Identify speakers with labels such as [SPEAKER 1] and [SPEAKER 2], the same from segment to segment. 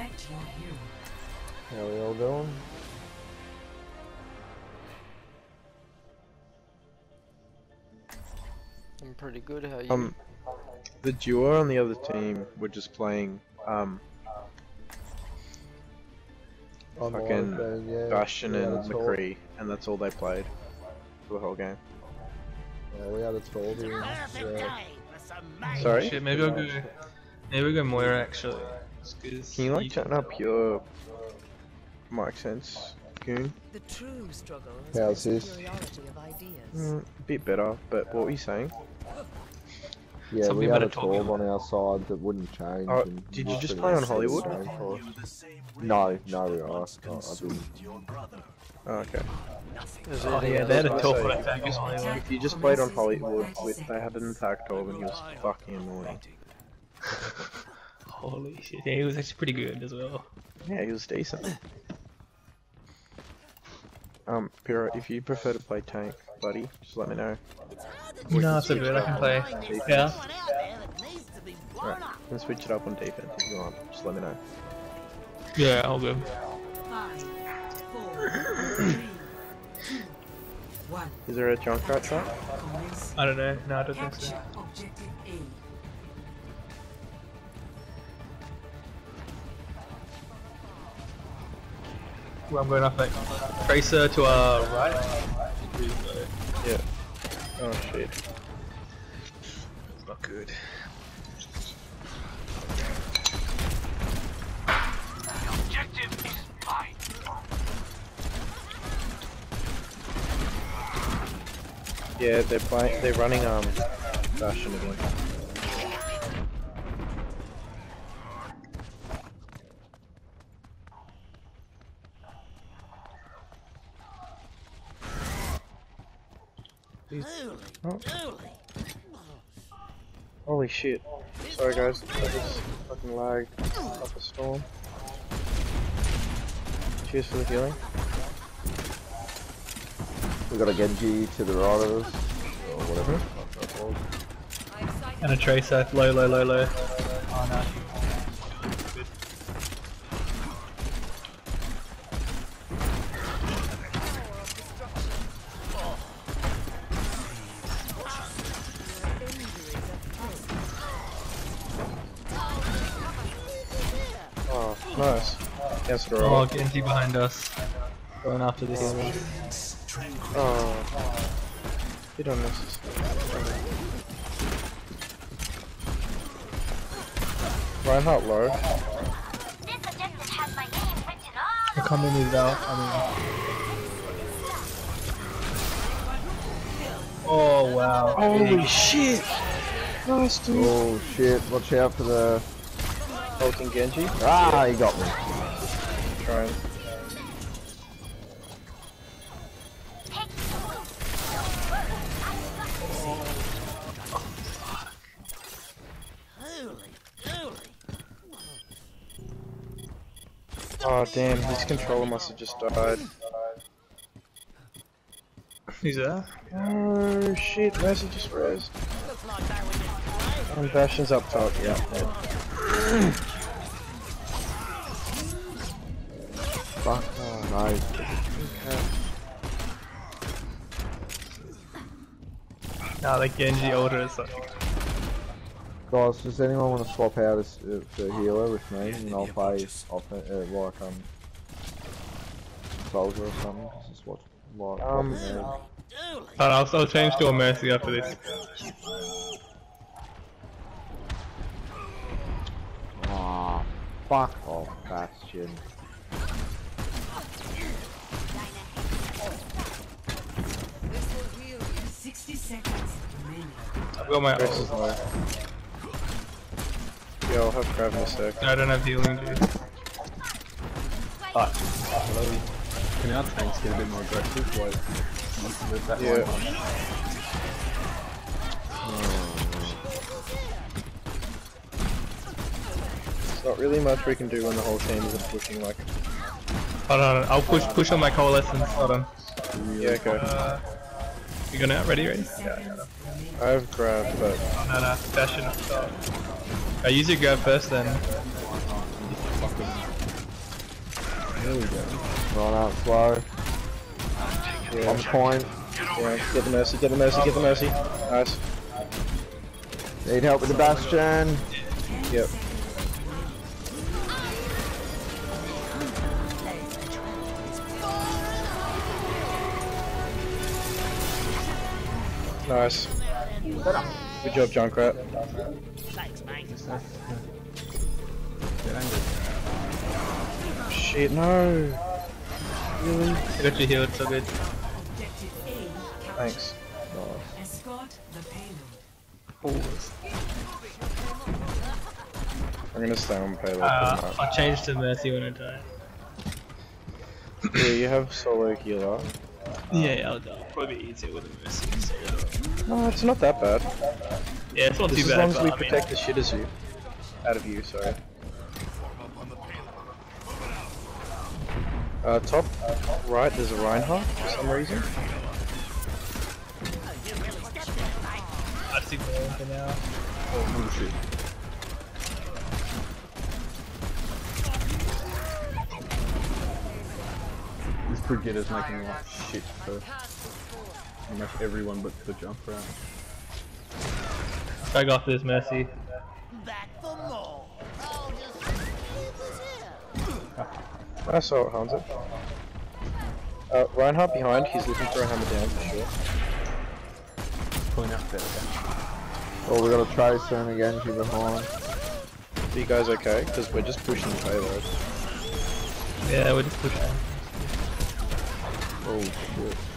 [SPEAKER 1] Select your hero.
[SPEAKER 2] How we all doing?
[SPEAKER 3] I'm pretty good. How you?
[SPEAKER 4] Um, the duo on the other team were just playing um
[SPEAKER 2] I'm
[SPEAKER 4] Fucking
[SPEAKER 2] Orphan, yeah.
[SPEAKER 4] Bastion
[SPEAKER 2] we
[SPEAKER 4] and
[SPEAKER 2] had a talk-
[SPEAKER 4] McCree, and that's all they played for the whole game.
[SPEAKER 2] Yeah, we had a talk here. Yeah.
[SPEAKER 4] Sorry,
[SPEAKER 5] Shit, maybe I'll go. Maybe I'll go Moira actually. Just 'cause
[SPEAKER 4] can you like turn up your mic sense, Goon?
[SPEAKER 1] The true struggle is
[SPEAKER 2] How's this?
[SPEAKER 1] ideas.
[SPEAKER 4] Mm, a bit better, but what were you saying?
[SPEAKER 2] Yeah,
[SPEAKER 5] Somebody
[SPEAKER 2] we had a
[SPEAKER 5] have told me
[SPEAKER 2] talk on our side that wouldn't change.
[SPEAKER 4] Oh, did you
[SPEAKER 2] just
[SPEAKER 4] just play on Hollywood?
[SPEAKER 2] the same for us. No, no, we are. I, I didn't.
[SPEAKER 4] Oh, okay.
[SPEAKER 3] Is
[SPEAKER 5] Oh yeah, they had a
[SPEAKER 4] I
[SPEAKER 5] top
[SPEAKER 4] say-
[SPEAKER 5] for attack as well.
[SPEAKER 4] If you just played on Hollywood, with, they had an attack dog and he was fucking annoying.
[SPEAKER 5] Holy shit, yeah, he was actually pretty good as well.
[SPEAKER 4] Yeah, he was decent. Um, Pyrrha, if you prefer to play tank, buddy, just let me know.
[SPEAKER 5] No, it's a good. I can play. Yeah.
[SPEAKER 4] Right, can switch it up on defense if you want. Just let me know.
[SPEAKER 5] Yeah, I'll
[SPEAKER 1] Five, four, three, two, one.
[SPEAKER 4] Is there a Junkrat trap?
[SPEAKER 1] Commence.
[SPEAKER 5] I don't know. No, I don't think so. Well, I'm going off like Tracer to our right.
[SPEAKER 4] Yeah. Oh shit.
[SPEAKER 5] It's not good.
[SPEAKER 4] Yeah, they're playing. They're running um, Bastion again. Oh. Holy shit. Sorry guys, I just fucking lagged off a storm. Cheers for the healing.
[SPEAKER 2] We got a Genji to the right of us, or whatever. the fuck.
[SPEAKER 5] And a Tracer. Low, low, low, low. Oh no.
[SPEAKER 4] Nice. Yes, for
[SPEAKER 5] Oh,
[SPEAKER 4] all.
[SPEAKER 5] Genji behind us. Going after the healer.
[SPEAKER 4] Oh. Bit unnecessary. Reinhardt low.
[SPEAKER 6] This objective has my name written all
[SPEAKER 5] I can't move it out. I mean. Oh wow.
[SPEAKER 4] Holy shit! Nice dude.
[SPEAKER 2] Oh shit! Watch out for the.
[SPEAKER 4] Hulking Genji.
[SPEAKER 2] Ah, he got me.
[SPEAKER 4] Trying. Holy, holy. Oh damn, his controller must have just died.
[SPEAKER 5] Who's that?
[SPEAKER 4] Oh shit, Mercy just rose. And Bastion's up top, yeah. yeah.
[SPEAKER 2] Nice.
[SPEAKER 5] Nah, like Genji older is like.
[SPEAKER 2] Guys, does anyone want to swap out as, uh, for healer with me, and I'll play off uh, like um soldier or something. Just watch like.
[SPEAKER 4] Um,
[SPEAKER 2] walking around.
[SPEAKER 5] Alright, I'll, I'll change to a Mercy after this.
[SPEAKER 2] Ah, fuck off, Bastion.
[SPEAKER 1] 60 seconds. Minute.
[SPEAKER 5] I've got my
[SPEAKER 4] Grace is
[SPEAKER 5] ult.
[SPEAKER 4] Yeah, I'll have grab in a sec.
[SPEAKER 5] No, I don't have healing, dude.
[SPEAKER 7] Can our tanks get a bit more aggressive? Like, with that
[SPEAKER 4] Yeah.
[SPEAKER 7] one?
[SPEAKER 4] There's not really much we can do when the whole team isn't pushing like.
[SPEAKER 5] Hold on, I'll push push on my coalescence. Hold on.
[SPEAKER 4] Yeah, okay.
[SPEAKER 5] Uh, you going out? Ready? Ready? Yeah, I
[SPEAKER 4] have grab, but
[SPEAKER 5] Oh, no, no. Bastion up top. I use your grab first then.
[SPEAKER 7] There we go.
[SPEAKER 2] Run out slow.
[SPEAKER 4] Yeah.
[SPEAKER 2] On point.
[SPEAKER 4] Yeah, get the mercy, get the mercy, get the mercy. Nice.
[SPEAKER 2] Need help with the bastion.
[SPEAKER 4] Yep. Nice. Good job, Junkrat.
[SPEAKER 7] Get angry.
[SPEAKER 4] Shit, no. Really?
[SPEAKER 5] I got you healed, so good.
[SPEAKER 1] Objective A captured.
[SPEAKER 4] Thanks.
[SPEAKER 1] Escort.
[SPEAKER 4] I'm gonna stay on payload.
[SPEAKER 5] Uh, I'll change to Mercy when I die.
[SPEAKER 4] yeah, you have solo healer.
[SPEAKER 5] Yeah, yeah, I'll die. Probably be easier with a Mercy.
[SPEAKER 4] No, it's not that bad.
[SPEAKER 5] Yeah, it's not
[SPEAKER 4] Just
[SPEAKER 5] too
[SPEAKER 4] as
[SPEAKER 5] bad.
[SPEAKER 4] long as we
[SPEAKER 5] I mean,
[SPEAKER 4] protect the shit as you. Out of you, sorry. Uh, top right, there's a Reinhardt for some reason.
[SPEAKER 5] I see more for now.
[SPEAKER 7] Oh shit. This Brigitte's making life shit for pretty much everyone but the jump round.
[SPEAKER 5] Back off this Mercy.
[SPEAKER 4] I saw it, Hanzo. Uh, Reinhardt behind, he's looking for a hammer down for sure.
[SPEAKER 7] Pulling out there again.
[SPEAKER 2] Oh, we got a Tracer and a Genji behind.
[SPEAKER 4] Are you guys okay? Because we're just pushing the payload.
[SPEAKER 5] Yeah, we're just pushing.
[SPEAKER 2] Oh shit.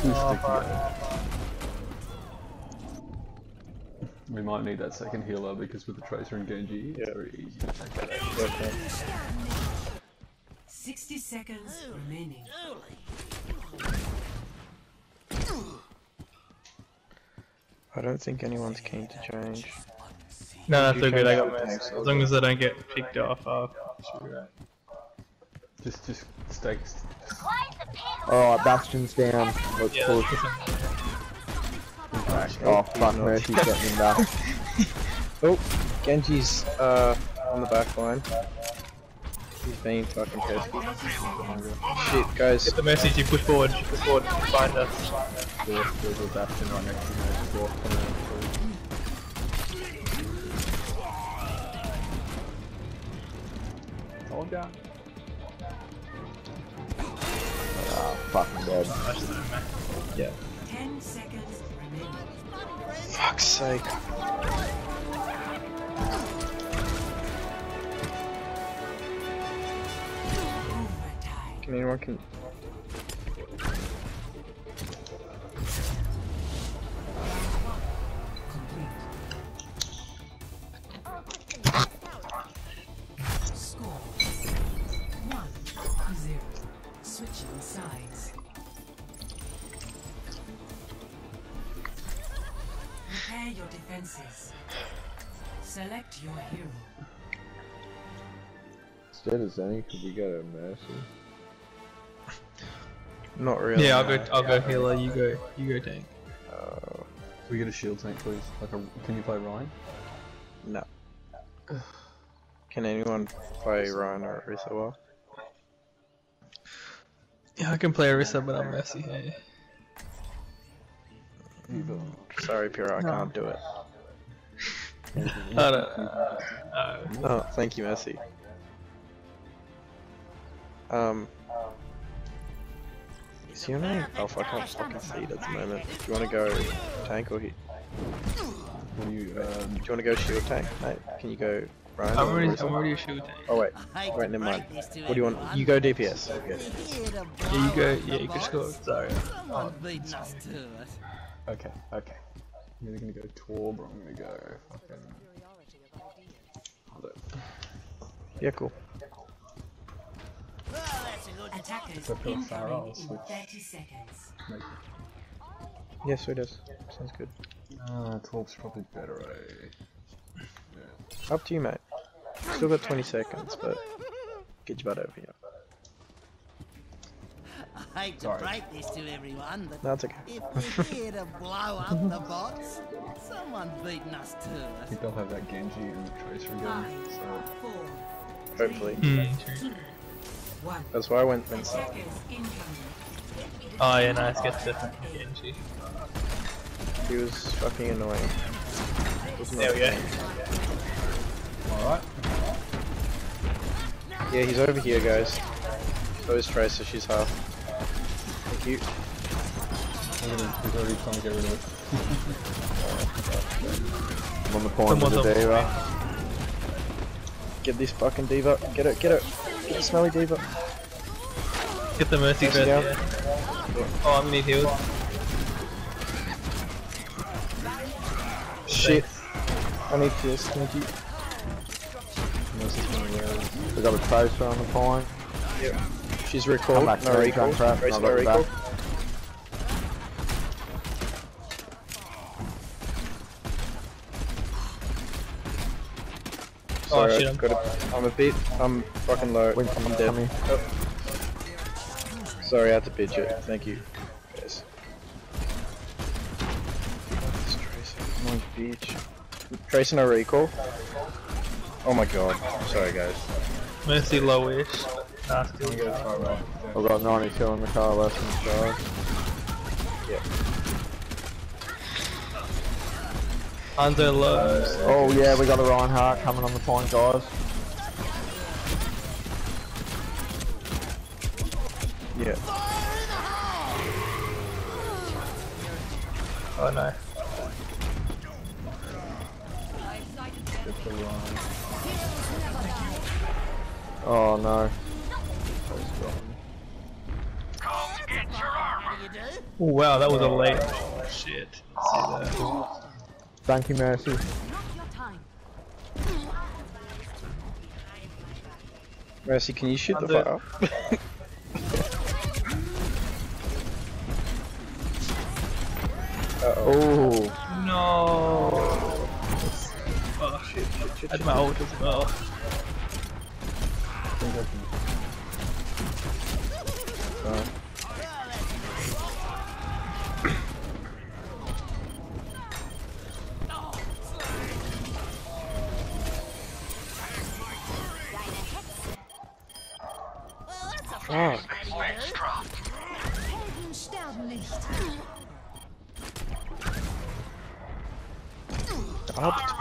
[SPEAKER 7] Someone's gonna stick together. We might need that second healer because with the Tracer and Genji, it's
[SPEAKER 4] Yeah.
[SPEAKER 7] very easy to take that out.
[SPEAKER 4] Okay.
[SPEAKER 1] 60 seconds remaining.
[SPEAKER 4] I don't think anyone's keen to change.
[SPEAKER 5] No, that's
[SPEAKER 4] You
[SPEAKER 5] so good. I got
[SPEAKER 4] it?
[SPEAKER 5] As long as I don't get picked off, I'll should.
[SPEAKER 7] Just, just stay.
[SPEAKER 6] Why is
[SPEAKER 2] Alright, Bastion's down. Let's
[SPEAKER 5] Yeah,
[SPEAKER 2] push. Oh fuck, Mercy's getting him back.
[SPEAKER 4] Oh, Genji's uh on the back line. He's being fucking pesky. Shit, guys.
[SPEAKER 5] Get the message. You push forward. Push forward. Find us.
[SPEAKER 7] There's, there's a bastion right next to me. Just walk around. Hold down.
[SPEAKER 2] Fucking dead.
[SPEAKER 5] Yeah.
[SPEAKER 1] 10 seconds remaining.
[SPEAKER 4] Fuck's sake. Can anyone can
[SPEAKER 1] Score. 1 0. Switching sides. Prepare your defenses. Select your hero.
[SPEAKER 2] Instead of Zenny, could we go to Mercy?
[SPEAKER 4] not really.
[SPEAKER 5] Yeah, I'll go. I'll go healer. You go. You go tank.
[SPEAKER 4] Uh,
[SPEAKER 7] Can we get a shield tank, please? Like a, can you play Ryan?
[SPEAKER 4] no. Can anyone play Ryan or Orisa well?
[SPEAKER 5] Yeah, I can play Orisa, but I'm messy. Hey.
[SPEAKER 4] Sorry, Pyrrha, I can't do it.
[SPEAKER 5] I don't. Uh,
[SPEAKER 4] Oh, thank you, Messi. Um. Is your name? Oh, fuck, I can't fucking see it at the moment. Do you want to go tank or hit?
[SPEAKER 7] What do you, um,
[SPEAKER 4] Do you want to go shield tank, mate? Can you go Ryan?
[SPEAKER 5] I'm already. I'm already a shield tank.
[SPEAKER 4] Oh wait, wait, never mind. What do you want? You go DPS. Okay.
[SPEAKER 5] Yeah, you go. Yeah, you can score. Sorry.
[SPEAKER 7] okay, okay. I'm either gonna go Torb or I'm gonna go fucking. Hold it.
[SPEAKER 4] Yeah, cool.
[SPEAKER 1] Attackers
[SPEAKER 7] So for Pharah, I'll
[SPEAKER 1] incoming in 30 seconds.
[SPEAKER 7] Make,
[SPEAKER 4] Yeah, so it does. Sounds good.
[SPEAKER 7] uh, Torb's probably better, eh? Yeah.
[SPEAKER 4] Up to you, mate. Still got 20 seconds, but get your butt over here.
[SPEAKER 8] I hate to
[SPEAKER 7] Sorry.
[SPEAKER 8] break this to everyone, but
[SPEAKER 4] No, okay.
[SPEAKER 8] if we're here to blow up the bots, someone's beating us to
[SPEAKER 7] I
[SPEAKER 8] it.
[SPEAKER 7] think they'll have that Genji and the Tracer again, so
[SPEAKER 1] four,
[SPEAKER 4] Hopefully.
[SPEAKER 5] True. Hmm.
[SPEAKER 1] One.
[SPEAKER 4] That's why I went Winston.
[SPEAKER 5] Oh yeah, nice, get the fucking Genji.
[SPEAKER 4] He was fucking annoying.
[SPEAKER 5] There we go.
[SPEAKER 7] Alright.
[SPEAKER 4] Yeah, he's over here, guys. So is Tracer, she's half. Thank you.
[SPEAKER 7] He's already trying to get rid of it.
[SPEAKER 2] I'm on the point of the
[SPEAKER 5] up.
[SPEAKER 2] D.Va.
[SPEAKER 4] Get this fucking D.Va. Get it, get it. Get the smelly D.Va.
[SPEAKER 5] Get the mercy
[SPEAKER 4] Mercy
[SPEAKER 5] first, yeah. Oh, I'm gonna need heals.
[SPEAKER 4] Shit. I need this, thank you.
[SPEAKER 2] We got a tracer on the point.
[SPEAKER 4] She's recalled.
[SPEAKER 2] Come back,
[SPEAKER 4] no
[SPEAKER 2] Tracer,
[SPEAKER 4] recall.
[SPEAKER 2] crap,
[SPEAKER 4] Tracer,
[SPEAKER 2] I'll
[SPEAKER 4] no
[SPEAKER 2] let it
[SPEAKER 4] recall.
[SPEAKER 2] back.
[SPEAKER 5] Oh,
[SPEAKER 4] Sorry,
[SPEAKER 5] shit,
[SPEAKER 4] I
[SPEAKER 5] I'm-
[SPEAKER 4] got a, I'm a bit. I'm fucking low.
[SPEAKER 2] Wait, come
[SPEAKER 4] I'm dead.
[SPEAKER 2] come here.
[SPEAKER 4] Oh. Sorry, I had to pitch it. Thank you. Yes. This Tracer, my bitch. Tracer no recall. Oh my god. Sorry, guys.
[SPEAKER 5] Mercy lowish. Nasty.
[SPEAKER 2] I've got 92 in the coalescence, guys.
[SPEAKER 5] Hanzo low.
[SPEAKER 2] Oh yeah, we got a Reinhardt coming on the point, guys.
[SPEAKER 4] Yeah.
[SPEAKER 5] Oh no.
[SPEAKER 2] Oh no.
[SPEAKER 5] Oh wow, that was a late. Oh, shit. See that.
[SPEAKER 2] Thank you, Mercy.
[SPEAKER 4] Mercy, can you shoot the
[SPEAKER 5] Under-
[SPEAKER 4] fuck up? Uh oh.
[SPEAKER 2] Oh,
[SPEAKER 5] No. Oh shit. I had my ult as well.
[SPEAKER 4] Fuck.
[SPEAKER 1] Helden sterben nicht.
[SPEAKER 4] Up.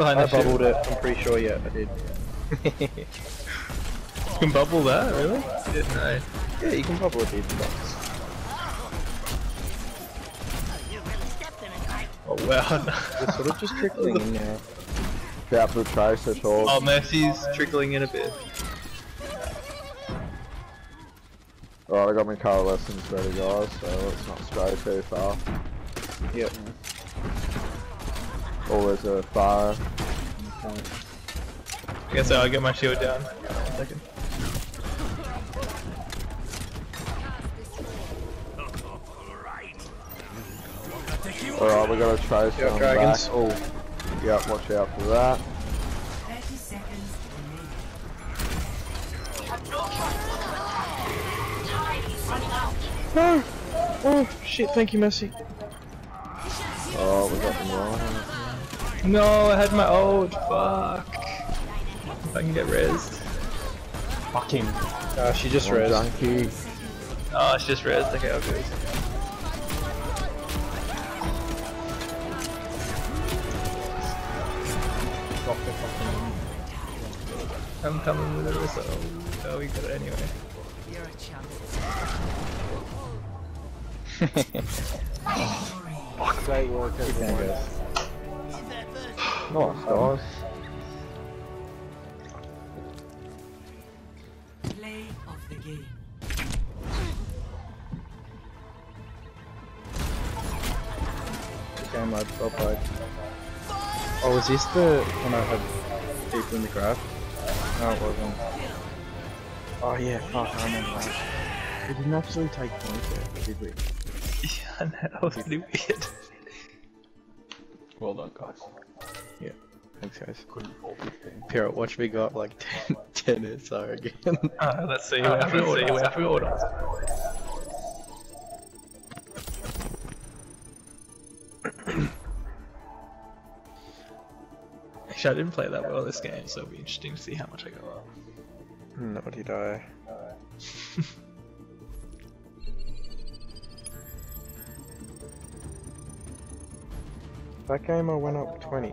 [SPEAKER 5] Behind
[SPEAKER 4] I bubbled it. I'm pretty sure. Yeah, I did.
[SPEAKER 5] You can bubble that, really? Didn't know.
[SPEAKER 4] yeah, you can bubble a deep box.
[SPEAKER 5] Oh wow.
[SPEAKER 4] It's sort of just trickling in now.
[SPEAKER 2] out the tracer, Shaw.
[SPEAKER 5] oh, Mercy's trickling in a bit.
[SPEAKER 2] Alright, I got my coalescence ready, guys, so let's not stray too far.
[SPEAKER 4] Yep.
[SPEAKER 2] Oh, there's a fire.
[SPEAKER 5] I guess I'll get my shield down. One second.
[SPEAKER 2] Alright, we got a tracer
[SPEAKER 4] Yeah,
[SPEAKER 2] on
[SPEAKER 4] dragons.
[SPEAKER 2] back. Oh, yeah, watch out for that.
[SPEAKER 1] 30 seconds remaining.
[SPEAKER 4] Oh shit! Thank you, Mercy.
[SPEAKER 2] Oh, we got them wrong.
[SPEAKER 5] No, I had my ult. Fuck. If I can get rezzed.
[SPEAKER 7] Fucking.
[SPEAKER 4] Uh, she just
[SPEAKER 2] One
[SPEAKER 4] res.
[SPEAKER 2] junkie.
[SPEAKER 5] Oh, it's just rezzed. Okay, I'll do it.
[SPEAKER 7] Drop the fucking.
[SPEAKER 5] I'm coming with it, so oh, we got it anyway.
[SPEAKER 1] You're a chump.
[SPEAKER 2] Great work, everyone. Nice, guys.
[SPEAKER 1] Play of the game.
[SPEAKER 4] Game mode. Well played. Oh, was this the when I had people in the grab? No, it wasn't. Oh yeah, fuck, I remember that. We didn't actually take points there, did we?
[SPEAKER 5] Yeah, that was really weird.
[SPEAKER 7] Well done, guys.
[SPEAKER 4] Thanks, guys.
[SPEAKER 7] Couldn't hold this game.
[SPEAKER 4] Pierrot, watch me go up like 10, 10 SR again.
[SPEAKER 5] Uh, let's see where I order. Where I order. Actually, I didn't play that well this game, so it'll be interesting to see how much I go up.
[SPEAKER 4] No, did I? that game I went up 20.